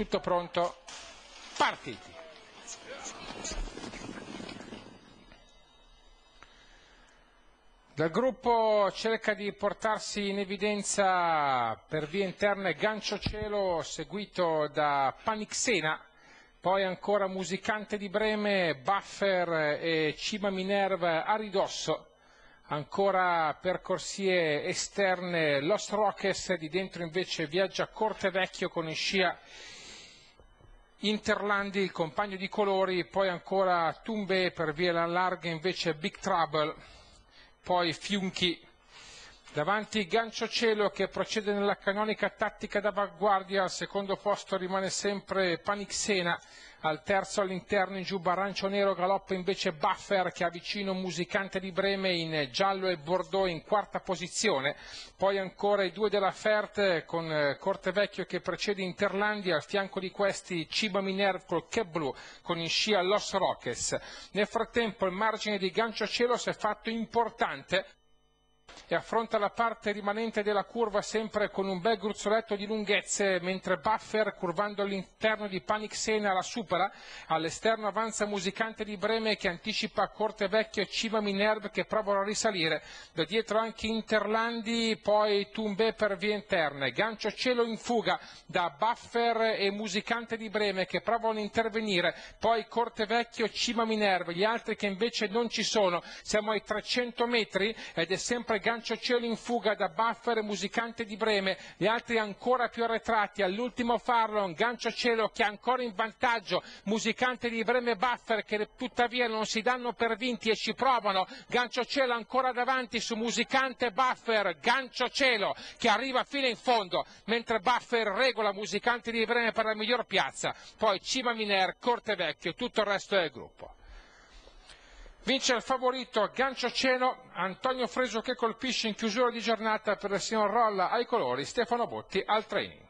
tutto pronto, partiti. Dal gruppo cerca di portarsi in evidenza per vie interne Gancio Cielo seguito da Panixena, poi ancora Musicante di Breme, Buffer e Cima Minerva a ridosso ancora per corsie esterne Lost Rockets, di dentro invece viaggia Corte Vecchio con in scia Interlandi, il compagno di colori, poi ancora Tumbe per via larga invece Big Trouble, poi Fiunchi Davanti Gancio Cielo che procede nella canonica tattica d'avanguardia, al secondo posto rimane sempre Panixena, al terzo all'interno in giù Barancio Nero galoppa invece Buffer che ha vicino Musicante di Breme in giallo e Bordeaux in quarta posizione, poi ancora i due della Fert con eh, Cortevecchio che precede Interlandia, al fianco di questi Ciba Minerv col Cap con in scia Los Roques. Nel frattempo il margine di Gancio Cielo si è fatto importante e affronta la parte rimanente della curva sempre con un bel gruzzoletto di lunghezze, mentre Buffer, curvando all'interno di Panic Sena, la supera. All'esterno avanza Musicante di Breme che anticipa Corte Vecchio e Civa Minerve che provano a risalire. Da dietro anche Interlandi, poi Tumbe per vie interne. Gancio cielo in fuga da Buffer e Musicante di Breme che provano a intervenire. Poi Corte Vecchio e Cima Minerve, gli altri che invece non ci sono. Siamo ai 300 metri ed è sempre Gancio Cielo in fuga da Buffer Musicante di Breme, gli altri ancora più arretrati, all'ultimo Farlon, Gancio Cielo che è ancora in vantaggio, Musicante di Breme e Buffer che tuttavia non si danno per vinti e ci provano, Gancio Cielo ancora davanti su Musicante Buffer, Gancio Cielo che arriva fino in fondo, mentre Buffer regola Musicante di Breme per la miglior piazza, poi Cima Miner, Corte Vecchio, tutto il resto del gruppo. Vince il favorito Gancio Ceno, Antonio Freso che colpisce in chiusura di giornata per signor Rolla ai colori, Stefano Botti al training.